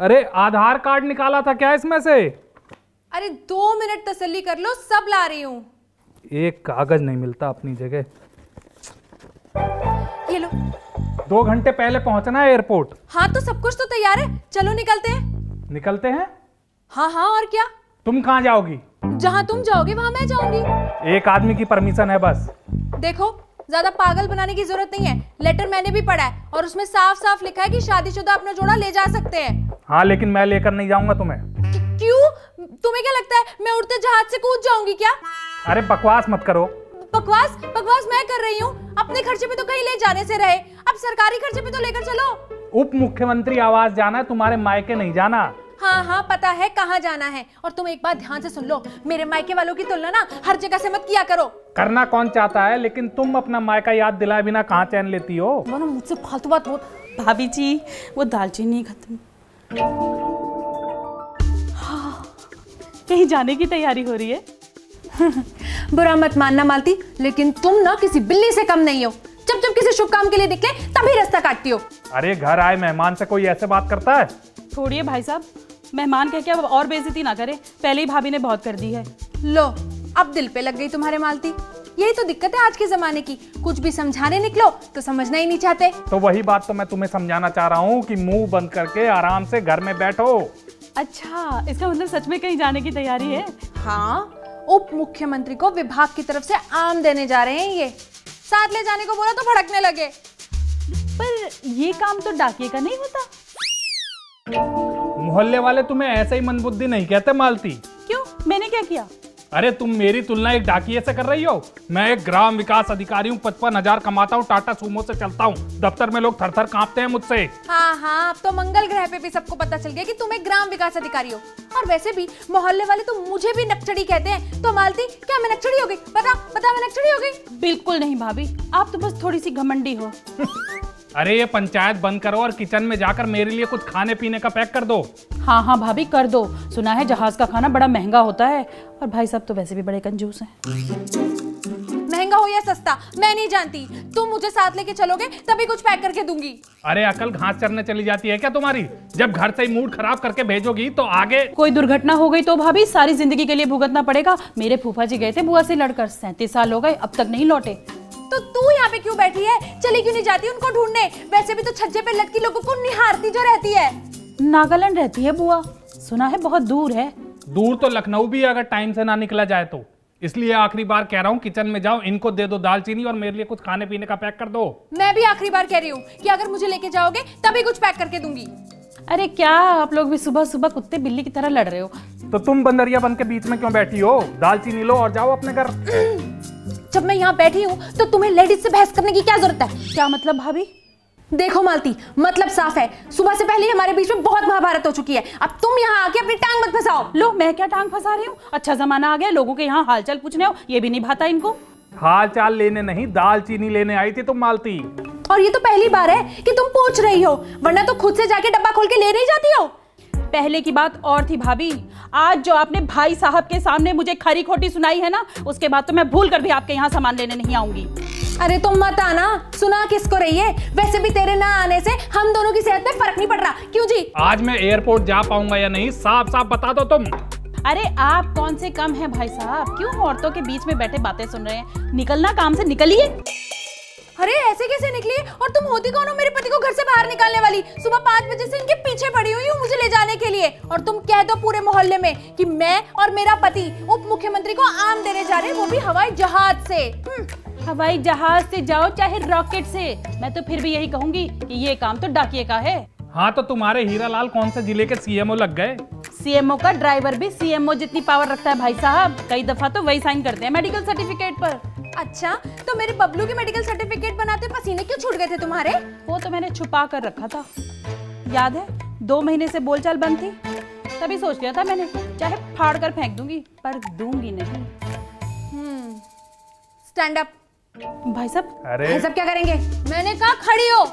अरे आधार कार्ड निकाला था क्या इसमें से? अरे दो मिनट तसल्ली कर लो सब ला रही हूँ। एक कागज़ नहीं मिलता अपनी जगह। ये लो। दो घंटे पहले पहुँचना है एयरपोर्ट। हाँ तो सब कुछ तो तैयार है। चलो निकलते हैं। निकलते हैं? हाँ हाँ और क्या? तुम कहाँ जाओगी? जहाँ तुम जाओगे वहाँ मैं जाऊँगी। एक आदमी की परमिशन है बस। देखो ज़्यादा पागल बनाने की ज़रूरत नहीं है। लेटर मैंने भी पढ़ा है और उसमें साफ़ साफ़ लिखा है कि शादीशुदा अपना जोड़ा ले जा सकते हैं। हाँ लेकिन मैं लेकर नहीं जाऊँगा तुम्हें। क्यों? तुम्हें क्या लगता है मैं उड़ते जहाज़ से कूद जाऊँगी क्या? अरे बकवास मत करो। बकवास? बकवास मैं कर रही हूँ। अपने खर्चे पे तो कहीं ले जाने से रहे। अब सरकारी खर्चे पे तो लेकर चलो। उप मुख्यमंत्री आवास जाना है तुम्हारे मायके नहीं जाना। हाँ हाँ पता है कहाँ जाना है। और तुम एक बात ध्यान से सुन लो। मेरे मायके वालों की तुलना ना हर जगह से मत किया करो। करना कौन चाहता है लेकिन तुम अपना मायका याद दिलाए बिना कहाँ चैन लेती हो? मुझसे फालतू बात बहुत भाभी जी वो दालचीनी खत्म। हाँ, कहीं जाने की तैयारी हो रही है? बुरा मत मानना मालती लेकिन तुम ना किसी बिल्ली से कम नहीं हो। जब जब किसी शुभ काम के लिए निकले तभी रास्ता काटती हो। अरे घर आए मेहमान से कोई ऐसे बात करता है? छोड़िए भाई साहब मेहमान कह के अब और बेइज्जती ना करे। पहले ही भाभी ने बहुत कर दी है। लो अब दिल पे लग गई तुम्हारे मालती। यही तो दिक्कत है आज के जमाने की। कुछ भी समझाने निकलो तो समझना ही नहीं चाहते। तो वही बात तो मैं तुम्हें समझाना चाह रहा हूँ कि मुँह बंद करके आराम से घर में बैठो। अच्छा इसका मतलब सच में कहीं जाने की तैयारी है? हाँ उप मुख्यमंत्री को विभाग की तरफ़ से आम देने जा रहे हैं ये। साथ ले जाने को बोला तो भड़कने लगे। पर ये काम तो डाकिए का नहीं होता। मोहल्ले वाले तुम्हें ऐसे ही मंदबुद्धि नहीं कहते मालती। क्यों? मैंने क्या किया? अरे तुम मेरी तुलना एक डाकिए से कर रही हो? मैं एक ग्राम विकास अधिकारी हूँ पचपन हज़ार कमाता हूँ टाटा सुमो से चलता हूँ। दफ्तर में लोग थर थर कांपते हैं मुझसे। हाँ हाँ अब तो मंगल ग्रह पे भी सबको पता चल गया कि तुम एक ग्राम विकास अधिकारी हो। और वैसे भी मोहल्ले वाले तो मुझे भी नक्चड़ी कहते हैं। तो मालती क्या मैं नक्चड़ी हो गई? बता बता मैं नक्चड़ी हो गई? बिल्कुल नहीं भाभी आप तो बस थोड़ी सी घमंडी हो। अरे ये पंचायत बंद करो और किचन में जाकर मेरे लिए कुछ खाने पीने का पैक कर दो। हाँ हाँ भाभी कर दो। सुना है जहाज़ का खाना बड़ा महँगा होता है। और भाई साहब तो वैसे भी बड़े कंजूस हैं। महँगा हो या सस्ता मैं नहीं जानती। तुम मुझे साथ लेके चलोगे तभी कुछ पैक करके दूँगी। अरे अकल घास चरने चली जाती है क्या तुम्हारी? जब घर से ही मूड खराब करके भेजोगी तो आगे कोई दुर्घटना हो गई तो भाभी सारी ज़िंदगी के लिए भुगतना पड़ेगा। मेरे फूफा जी गए थे बुआ से लड़कर सैंतीस साल हो गए अब तक नहीं लौटे। तो तू यहाँ पे क्यों बैठी है? चली क्यों नहीं जाती उनको ढूँढने? वैसे भी तो छज्जे पे लटकी लोगों को निहारती जो रहती है। नागालैंड रहती है बुआ? सुना है बहुत दूर है। दूर तो लखनऊ भी है, अगर टाइम से ना निकला जाए तो। इसलिए आखिरी बार कह रहा हूँ किचन में जाओ इनको दे दो दालचीनी और मेरे लिए कुछ खाने पीने का पैक कर दो। मैं भी आखिरी बार कह रही हूँ कि अगर मुझे लेके जाओगे तभी कुछ पैक करके दूँगी। अरे क्या आप लोग भी सुबह सुबह कुत्ते बिल्ली की तरह लड़ रहे हो? तो तुम बंदरिया बन के बीच में क्यों बैठी हो? दालचीनी लो और जाओ अपने घर। जब मैं यहाँ बैठी हूँ तो तुम्हें लेडीज़ से बहस करने की क्या ज़रूरत है? क्या मतलब भाभी? देखो मालती मतलब साफ़ है। सुबह से पहले हमारे बीच में बहुत महाभारत हो चुकी है। अब तुम यहाँ आके अपनी टांग मत फंसाओ। लो मैं क्या टांग फंसा रही हूँ? अच्छा जमाना आ गया लोगों के यहाँ हालचाल पूछने हो ये भी नहीं भाता इनको। हाल चाल लेने नहीं दालचीनी लेने आई थी तुम मालती। और ये तो पहली बार है कि तुम पूछ रही हो वरना तो खुद से जाके डब्बा खोल के ले नहीं जाती हो। पहले की बात और थी भाभी आज जो आपने भाई साहब के सामने मुझे खरी खोटी सुनाई है ना उसके बाद तो मैं भूल कर भी आपके यहाँ सामान लेने नहीं आऊँगी। अरे तुम मत आना। सुना किसको रही है? वैसे भी तेरे ना आने से हम दोनों की सेहत में फ़र्क नहीं पड़ रहा। क्यों जी? आज मैं एयरपोर्ट जा पाऊँगा या नहीं साफ़ साफ़ बता दो तुम। अरे आप कौन से कम हैं भाई साहब? क्यों औरतों के बीच में बैठे बातें सुन रहे हैं? निकलना काम से निकलिए। अरे ऐसे कैसे निकली? और तुम होती कौन हो मेरे पति को घर से बाहर निकालने वाली? सुबह पाँच बजे से इनके पीछे पड़ी हुई हूँ मुझे ले जाने के लिए। और तुम कह दो पूरे मोहल्ले में कि मैं और मेरा पति उप मुख्यमंत्री को आम देने जा रहे हैं वो भी हवाई जहाज़ से। हम्म, हवाई जहाज़ से जाओ चाहे रॉकेट से। मैं तो फिर भी यही कहूँगी कि ये काम तो डाकिए का है। हाँ तो तुम्हारे हीरा लाल कौन से ज़िले के सीएमओ लग गए? सीएमओ का ड्राइवर भी सीएमओ जितनी पावर रखता है भाई साहब। कई दफ़ा तो वही साइन करते हैं मेडिकल सर्टिफिकेट पर। अच्छा तो मेरे बबलू के मेडिकल सर्टिफिकेट बनाते पसीने क्यों छूट गए थे तुम्हारे? वो तो मैंने छुपा कर रखा था। याद है दो महीने से बोलचाल बंद थी तभी सोच लिया था मैंने चाहे फाड़ कर फेंक दूँगी पर दूँगी नहीं। स्टैंड अप भाई साहब अरे। ये सब क्या करेंगे? मैंने कहा खड़ी हो।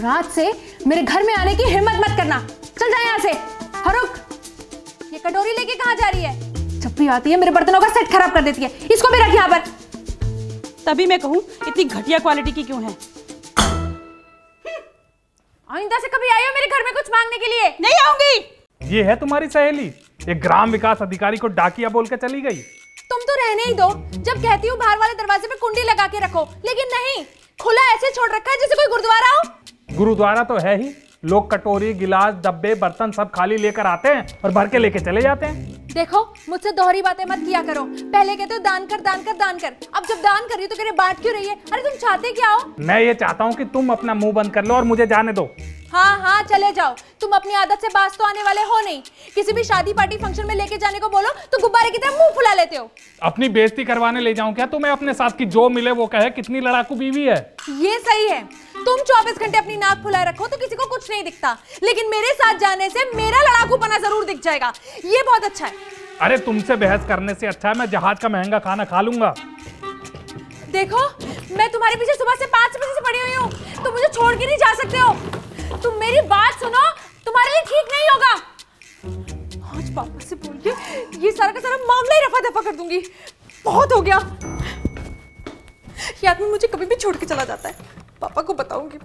रात से मेरे घर में आने की हिम्मत मत करना। चल जाए यहाँ से। हरुक ये कटोरी लेके कहा जा रही है? जब भी आती है मेरे बर्तनों का सेट खराब कर देती है। इसको भी रख यहाँ पर। तभी मैं कहूँ इतनी घटिया क्वालिटी की क्यों है? आइंदा से कभी आई हो मेरे घर में कुछ मांगने के लिए? नहीं आऊँगी। ये है तुम्हारी सहेली। एक ग्राम विकास अधिकारी को डाकिया बोल के चली गई। तुम तो रहने ही दो। जब कहती हूँ बाहर वाले दरवाजे पे कुंडी लगा के रखो लेकिन नहीं खुला ऐसे छोड़ रखा है जैसे कोई गुरुद्वारा हो। गुरुद्वारा तो है ही। लोग कटोरी गिलास डब्बे बर्तन सब खाली लेकर आते हैं और भर के लेके चले जाते हैं। देखो, मुझसे दोहरी बातें मत किया करो। पहले कहते हो, दान कर दान कर दान कर। अब जब दान कर रही हो तो कह रहे बांट क्यों रही है? अरे तुम चाहते क्या हो? मैं ये चाहता हूँ कि तुम अपना मुँह बंद कर लो और मुझे जाने दो। हाँ हाँ चले जाओ। तुम अपनी आदत से बाज तो आने वाले हो नहीं। किसी भी शादी पार्टी फ़ंक्शन में लेके जाने को बोलो तो गुब्बारे की तरह मुँह फुला लेते हो। अपनी बेइज्जती करवाने ले जाऊँ क्या? तुम्हें अपने साथ की जो मिले वो कहे कितनी लड़ाकू बीवी है। ये सही है। तुम 24 घंटे अपनी नाक फुलाए रखो तो किसी को कुछ नहीं दिखता। लेकिन मेरे साथ जाने से मेरा लड़ाकूपना ज़रूर दिख जाएगा। ये बहुत अच्छा है। अरे तुमसे बहस करने से अच्छा है मैं जहाज़ का महँगा खाना खा लूँगा। देखो मैं तुम्हारे पीछे सुबह से पाँच बजे से पड़ी हुई हूँ। तुम मुझे छोड़ के नहीं जा सकते हो। तुम मेरी बात सुनो, तुम्हारे लिए ठीक नहीं होगा। आज पापा से बोल के ये सारा का सारा मामला ही रफा दफ़ा कर दूँगी। बहुत हो गया। ये आदमी मुझे कभी भी छोड़ के चला जाता है। पापा को बताऊँगी।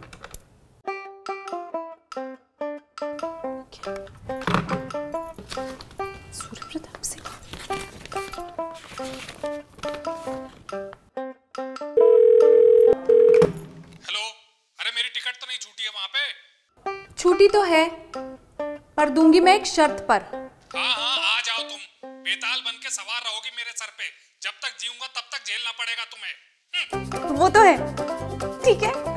तो है पर दूँगी मैं एक शर्त पर। हाँ हाँ आ जाओ तुम। बेताल बन के सवार रहोगी मेरे सर पे। जब तक जीऊँगा तब तक झेलना पड़ेगा तुम्हें। वो तो है। ठीक है।